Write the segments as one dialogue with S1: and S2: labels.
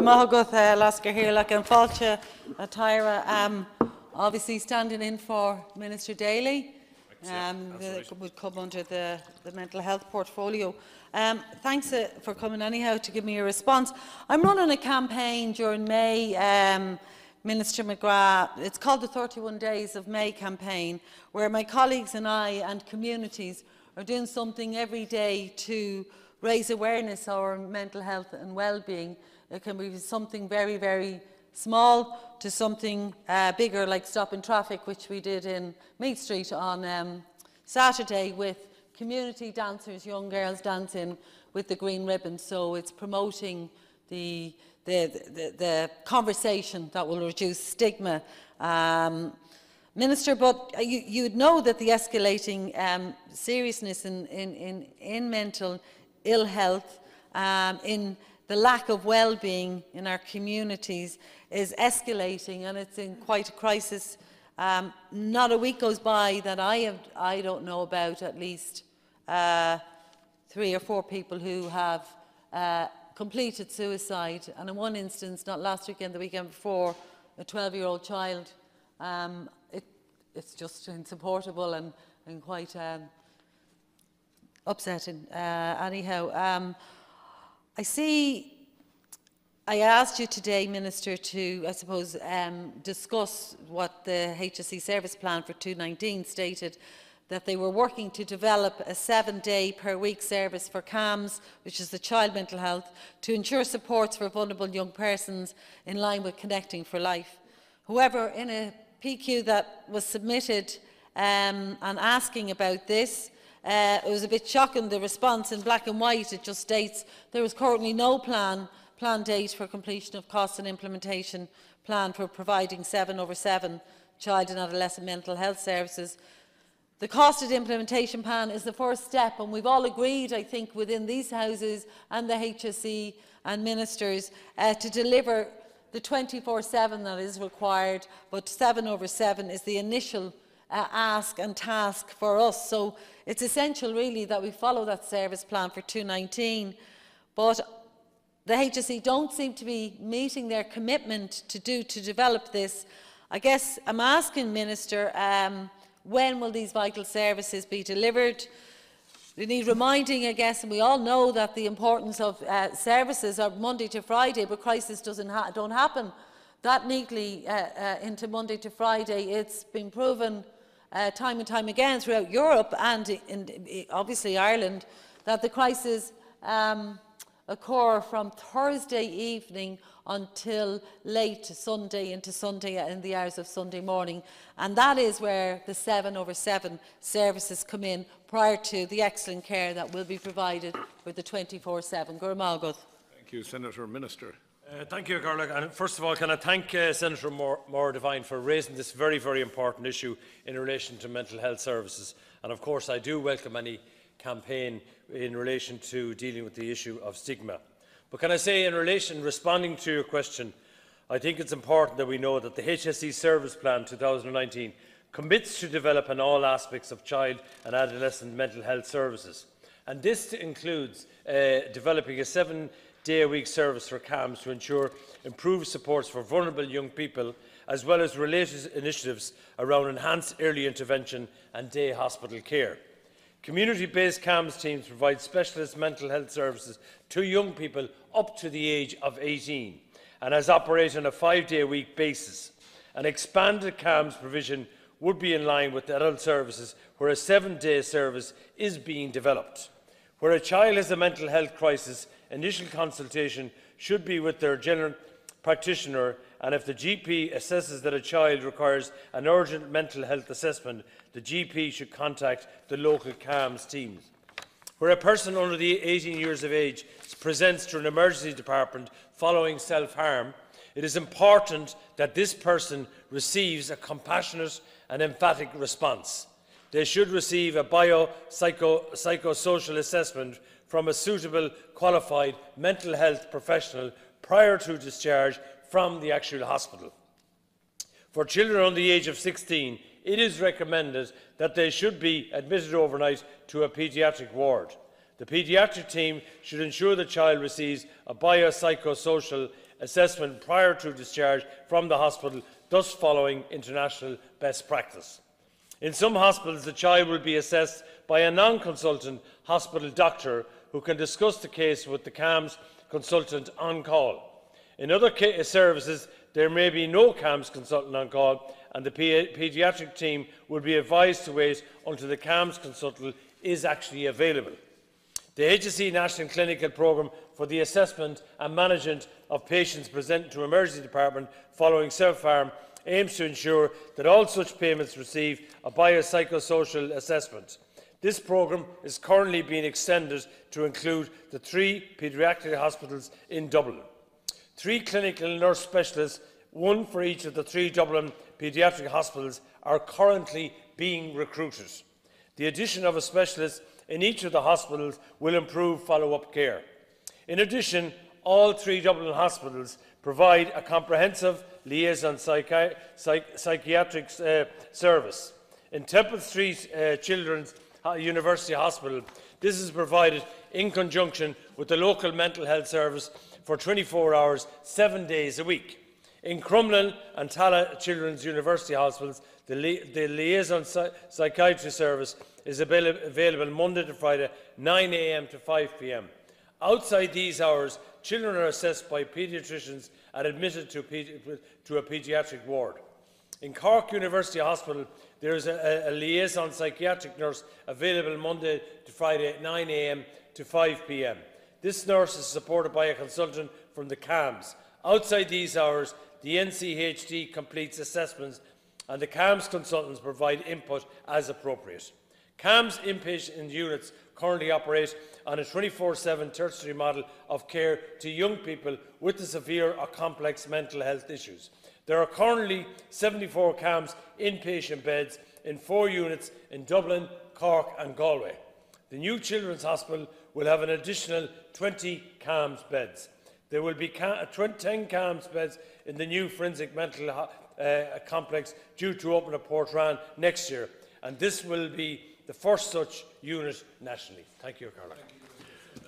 S1: Uh, Lasker here, like an Falcha Tyra, um, obviously standing in for Minister Daly. Um, that would come under the, the mental health portfolio. Um, thanks uh, for coming anyhow to give me a response. I'm running a campaign during May, um, Minister McGrath. It's called the 31 Days of May campaign, where my colleagues and I and communities are doing something every day to raise awareness of our mental health and well-being. It can be something very, very small to something uh, bigger like stopping traffic, which we did in Meath Street on um, Saturday with community dancers, young girls dancing with the green ribbon. So it's promoting the, the, the, the conversation that will reduce stigma. Um, Minister, but you, you'd know that the escalating um, seriousness in, in, in, in mental ill health, um, in the lack of well-being in our communities is escalating and it's in quite a crisis. Um, not a week goes by that I, have, I don't know about at least uh, three or four people who have uh, completed suicide. And in one instance, not last weekend, the weekend before, a 12-year-old child. Um, it, it's just insupportable and, and quite um, upsetting. Uh, anyhow, um, I see, I asked you today, Minister, to, I suppose, um, discuss what the HSE service plan for 2019 stated that they were working to develop a seven-day per week service for CAMHS, which is the child mental health, to ensure supports for vulnerable young persons in line with Connecting for Life. However, in a PQ that was submitted um, and asking about this, uh, it was a bit shocking, the response in black and white. It just states there is currently no plan, plan date for completion of cost and implementation plan for providing 7 over 7 child and adolescent mental health services. The costed implementation plan is the first step and we've all agreed, I think, within these houses and the HSE and ministers uh, to deliver the 24-7 that is required, but 7 over 7 is the initial uh, ask and task for us. So it's essential really that we follow that service plan for 2019. But the HSE don't seem to be meeting their commitment to do to develop this. I guess I'm asking Minister, um, when will these vital services be delivered? We need reminding, I guess, and we all know that the importance of uh, services are Monday to Friday, but crisis doesn't ha don't happen that neatly uh, uh, into Monday to Friday. It's been proven uh, time and time again throughout Europe and in, obviously Ireland that the crisis um, occur from Thursday evening until late Sunday into Sunday in the hours of Sunday morning. And that is where the 7 over 7 services come in prior to the excellent care that will be provided for the 24-7. Gurmalgoth.
S2: Thank you, Senator Minister.
S3: Uh, thank you, Garlic. And first of all, can I thank uh, Senator Máire Devine for raising this very, very important issue in relation to mental health services. And of course, I do welcome any campaign in relation to dealing with the issue of stigma. But can I say, in relation, responding to your question, I think it's important that we know that the HSE Service Plan 2019 commits to developing all aspects of child and adolescent mental health services. And this includes uh, developing a seven day-a-week service for CAMHS to ensure improved supports for vulnerable young people, as well as related initiatives around enhanced early intervention and day hospital care. Community-based CAMHS teams provide specialist mental health services to young people up to the age of 18 and has operated on a five-day-a-week basis. An expanded CAMHS provision would be in line with adult services where a seven-day service is being developed. Where a child has a mental health crisis, initial consultation should be with their general practitioner and if the GP assesses that a child requires an urgent mental health assessment, the GP should contact the local CAMHS teams. Where a person under the 18 years of age presents to an emergency department following self-harm, it is important that this person receives a compassionate and emphatic response. They should receive a bio-psychosocial assessment from a suitable qualified mental health professional prior to discharge from the actual hospital. For children under the age of 16, it is recommended that they should be admitted overnight to a paediatric ward. The paediatric team should ensure the child receives a biopsychosocial assessment prior to discharge from the hospital, thus following international best practice. In some hospitals, the child will be assessed by a non-consultant hospital doctor who can discuss the case with the CAMHS consultant on call. In other uh, services, there may be no CAMHS consultant on call and the paediatric team will be advised to wait until the CAMHS consultant is actually available. The HSE National Clinical Programme for the Assessment and Management of Patients presented to Emergency Department following self-harm aims to ensure that all such payments receive a biopsychosocial assessment. This programme is currently being extended to include the three paediatric hospitals in Dublin. Three clinical nurse specialists, one for each of the three Dublin paediatric hospitals, are currently being recruited. The addition of a specialist in each of the hospitals will improve follow-up care. In addition, all three Dublin hospitals provide a comprehensive liaison psychi psych psychiatric uh, service. In Temple Street uh, Children's University Hospital, this is provided in conjunction with the local mental health service for 24 hours, seven days a week. In Crumlin and Tallaght Children's University Hospitals, the, li the liaison psychiatry service is avail available Monday to Friday, 9am to 5pm. Outside these hours, children are assessed by paediatricians and admitted to, to a paediatric ward. In Cork University Hospital, there is a, a, liaison psychiatric nurse available Monday to Friday at 9am to 5pm. This nurse is supported by a consultant from the CAMHS. Outside these hours, the NCHD completes assessments and the CAMHS consultants provide input as appropriate. CAMHS inpatient units currently operate on a 24-7 tertiary model of care to young people with the severe or complex mental health issues. There are currently 74 CAMHS inpatient beds in four units in Dublin, Cork and Galway. The new Children's Hospital will have an additional 20 CAMHS beds. There will be 10 CAMHS beds in the new forensic mental uh, complex due to open at Portrane next year. And this will be the first such unit nationally. Thank you,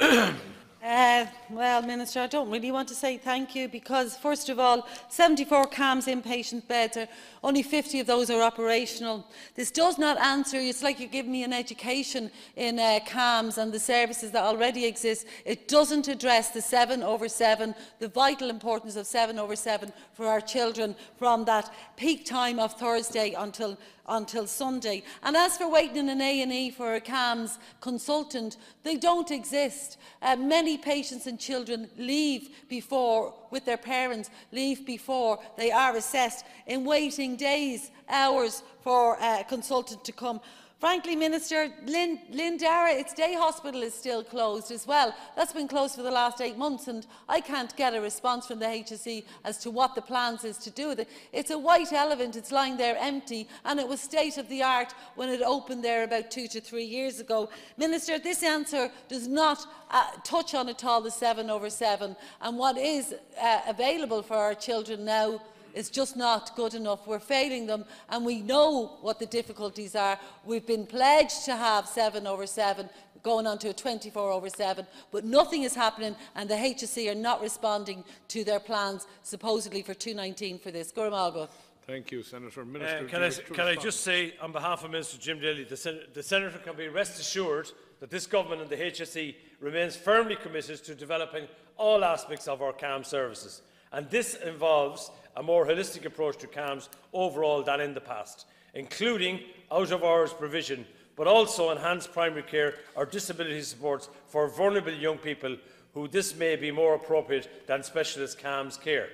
S3: Carla.
S1: Uh, well, Minister, I don't really want to say thank you because, first of all, 74 CAMHS inpatient beds, are, only 50 of those are operational. This does not answer, it's like you give me an education in uh, CAMHS and the services that already exist. It doesn't address the 7 over 7, the vital importance of 7 over 7 for our children from that peak time of Thursday until until Sunday. And as for waiting in an A&E for a CAMHS consultant, they don't exist. Uh, many patients and children leave before, with their parents, leave before they are assessed in waiting days, hours for a consultant to come. Frankly, Minister, Lynn, Linn Dara, its day hospital is still closed as well. That's been closed for the last eight months and I can't get a response from the HSE as to what the plans is to do with it. It's a white elephant, it's lying there empty and it was state of the art when it opened there about two to three years ago. Minister, this answer does not uh, touch on at all the 7 over 7 and what is uh, available for our children now is just not good enough. We're failing them and we know what the difficulties are. We've been pledged to have 7 over 7 going on to a 24 over 7, but nothing is happening and the HSE are not responding to their plans supposedly for 2019 for this. Guramago.
S2: Thank you, Senator. Minister,
S3: uh, can, I, can I, just say, on behalf of Minister Jim Daly, the, Sen the Senator can be rest assured that this government and the HSE remains firmly committed to developing all aspects of our CAM services. And this involves a more holistic approach to CAMHS overall than in the past, including out-of-hours provision, but also enhanced primary care or disability supports for vulnerable young people who this may be more appropriate than specialist CAMHS care.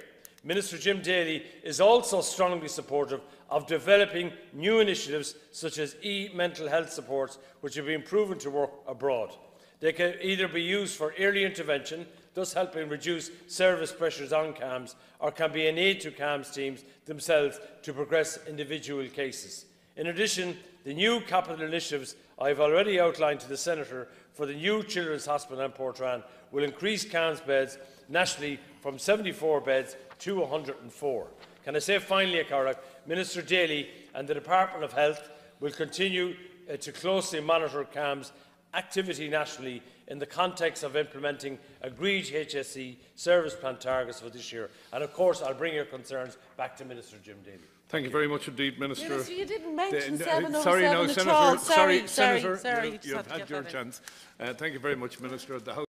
S3: Minister Jim Daly is also strongly supportive of developing new initiatives such as e-mental health supports which have been proven to work abroad. They can either be used for early intervention thus helping reduce service pressures on CAMHS, or can be an aid to CAMHS teams themselves to progress individual cases. In addition, the new capital initiatives I have already outlined to the Senator for the new Children's Hospital in Portrane will increase CAMHS beds nationally from 74 beds to 104. Can I say finally, Carrick, Minister Daly and the Department of Health will continue uh, to closely monitor CAMHS activity nationally in the context of implementing agreed HSE service plan targets for this year. And of course, I'll bring your concerns back to Minister Jim Daly.
S2: Thank you very much indeed, Minister.
S1: Minister, you didn't mention
S2: The- uh,
S1: 707
S2: Sorry, no,
S1: at
S2: Senator.
S1: all.
S2: Sorry,
S1: Sorry, sorry,
S2: Senator.
S1: sorry,
S2: you-
S1: you just
S2: You've
S1: had to
S2: had
S1: get
S2: your chance. Uh, Thank you very much, Minister. The House